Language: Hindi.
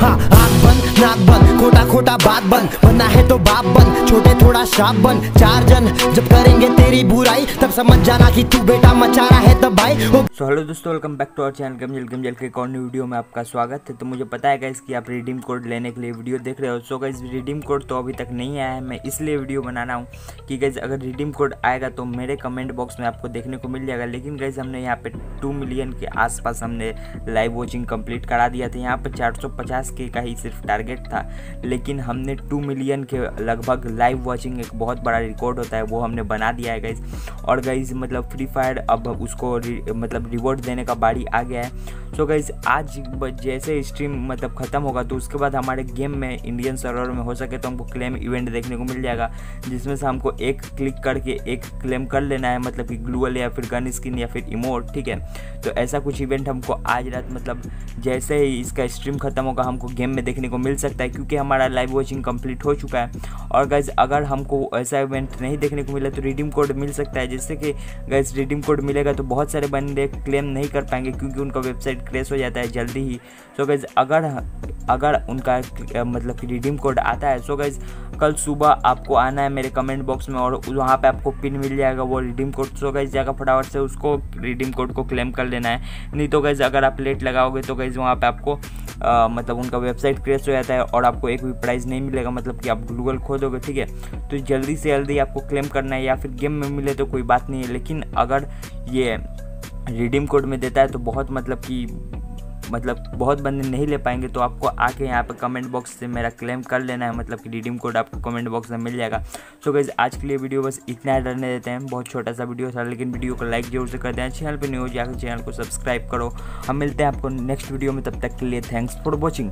Ha, ha, ha. खोटा खोटा बात बन बनना है तो बाप बन छोटे थोड़ा शाप बन, चार जन जब करेंगे तेरी बुराई, तब समझ जाना कि तू बेटा मचा रहा है तब भाई सो हेलो दोस्तों welcome back to our channel गमजल गमजल के और न्यू वीडियो में आपका स्वागत है। तो मुझे पता है गाइस कि आप रिडीम कोड लेने के लिए वीडियो देख रहे हो। सो गाइस रिडीम कोड तो अभी तक नहीं आया है, मैं इसलिए वीडियो बना रहा हूँ कि गाइस अगर रिडीम कोड आएगा तो मेरे कमेंट बॉक्स में आपको देखने को मिल जाएगा। लेकिन गाइस हमने यहाँ पे टू मिलियन के आसपास हमने लाइव वॉचिंग कंप्लीट करा दिया था। यहाँ पर चार के का ही सिर्फ़ टारगेट था। लेकिन हमने टू मिलियन के लगभग लाइव वॉचिंग एक बहुत बड़ा रिकॉर्ड होता है, वो हमने बना दिया है गाइज़ और गाइज़ मतलब फ्री फायर अब उसको मतलब रिवॉर्ड देने का बारी आ गया है। सो गाइज़ आज जैसे स्ट्रीम मतलब ख़त्म होगा तो उसके बाद हमारे गेम में इंडियन सर्वर में हो सके तो हमको क्लेम इवेंट देखने को मिल जाएगा, जिसमें से हमको एक क्लिक करके एक क्लेम कर लेना है मतलब कि ग्लूअल या फिर गन स्किन या फिर इमोट ठीक है? तो ऐसा कुछ इवेंट हमको आज रात मतलब जैसे ही इसका स्ट्रीम खत्म होगा, हमको गेम में देखने को मिल सकता है, क्योंकि हमारा लाइव वॉचिंग कंप्लीट हो चुका है। और गाइज़ अगर हमको ऐसा इवेंट नहीं देखने को मिला तो रिडीम कोड मिल सकता है, जिससे कि गाइज़ रिडीम कोड मिलेगा तो बहुत सारे बंदे क्लेम नहीं कर पाएँगे, क्योंकि उनका वेबसाइट क्रेश हो जाता है जल्दी ही। सो गैज़ अगर अगर उनका मतलब कि रिडीम कोड आता है सो गैज़ कल सुबह आपको आना है मेरे कमेंट बॉक्स में और वहाँ पे आपको पिन मिल जाएगा वो रिडीम कोड सो गाइज़ जाएगा फटाफट से उसको रिडीम कोड को क्लेम कर लेना है। नहीं तो गाइज़ अगर आप लेट लगाओगे तो गाइज़ वहाँ पे आपको आ, मतलब उनका वेबसाइट क्रेश हो जाता है और आपको एक भी प्राइस नहीं मिलेगा मतलब कि आप गूगल खोदोगे ठीक है? तो जल्दी से जल्दी आपको क्लेम करना है या फिर गेम में मिले तो कोई बात नहीं है। लेकिन अगर ये रिडीम कोड में देता है तो बहुत मतलब कि मतलब बहुत बंदे नहीं ले पाएँगे तो आपको आके यहाँ पे कमेंट बॉक्स से मेरा क्लेम कर लेना है मतलब कि रिडीम कोड आपको कमेंट बॉक्स में मिल जाएगा। सो गैस आज के लिए वीडियो बस इतना डरने देते हैं, बहुत छोटा सा वीडियो था, लेकिन वीडियो को लाइक ज़रूर से कर दें चैनल पर न्यू जाकर चैनल को सब्सक्राइब करो। हम मिलते हैं आपको नेक्स्ट वीडियो में, तब तक के लिए थैंक्स फॉर वॉचिंग